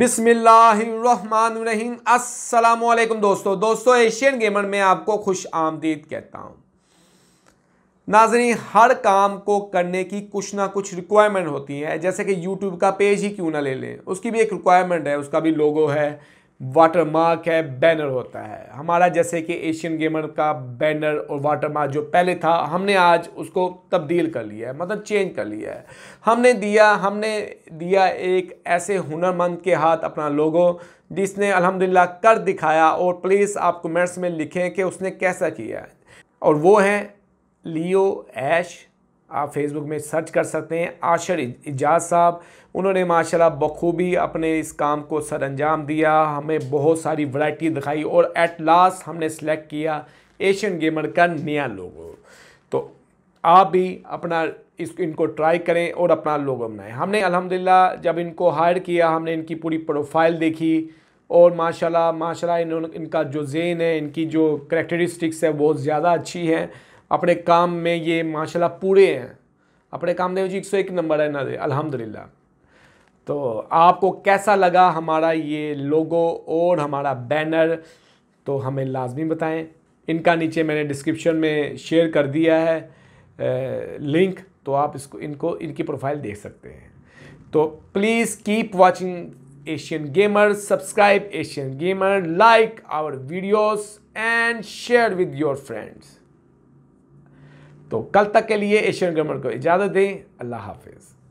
بسم اللہ الرحمن الرحیم۔ السلام علیکم دوستو۔ دوستو، ایشین گیمر میں آپ کو خوش آمدید کہتا ہوں۔ ناظرین، ہر کام کو کرنے کی کچھ نہ کچھ ریکوائرمنٹ ہوتی ہے۔ جیسے کہ یوٹیوب کا پیج ہی کیوں نہ لے لیں۔ اس کی بھی ایک ریکوائرمنٹ ہے، اس کا بھی لوگو ہے۔ واٹر مارک ہے بینر ہوتا ہے۔ ہمارا جیسے کہ ایشین گیمر کا بینر اور واٹر مارک جو پہلے تھا، ہم نے آج اس کو تبدیل کر لیا ہے مطلب چینج کر لیا ہے۔ ہم نے دیا، ہم نے دیا ایک ایسے ہنرمند کے ہاتھ اپنا لوگو جس نے الحمدللہ کر دکھایا۔ اور پلیز آپ کومنٹس میں لکھیں کہ اس نے کیسا کیا ہے۔ اور وہ ہیں لیو ایش آپ فیس بک میں سرچ کر سکتے ہیں۔ آشر اجاز صاحب، انہوں نے ماشاءاللہ بخوبی اپنے اس کام کو سر انجام دیا۔ ہمیں بہت ساری ورائٹی دکھائی اور ایٹ لاسٹ ہم نے سلیکٹ کیا ایشین گیمر کا نیا لوگو تو آپ بھی اپنا اس ان کو ٹرائی کریں اور اپنا لوگو بنائیں۔ ہم نے الحمدللہ جب ان کو ہائر کیا، ہم نے ان کی پوری پروفائل دیکھی اور ماشاءاللہ ماشاءاللہ انہوں ان کا جو ذہن ہے، ان کی جو کریکٹرسٹکس ہے بہت زیادہ اچھی ہیں۔ اپنے کام میں یہ ماشاءاللہ پورے ہیں۔ اپنے کام میں جی ایک سو ایک نمبر ہے نا دے، الحمدللہ۔ تو آپ کو کیسا لگا ہمارا یہ لوگو اور ہمارا بینر؟ تو ہمیں لازمی بتائیں۔ ان کا نیچے میں نے ڈسکرپشن میں شیئر کر دیا ہے لنک۔ تو آپ اس کو، ان کو، ان کی پروفائل دیکھ سکتے ہیں۔ تو please keep watching Asian gamer, subscribe Asian gamer, like our videos and share with your friends تو کل تک کے لیے ایشین گرمر کو اجازت دیں۔ اللہ حافظ۔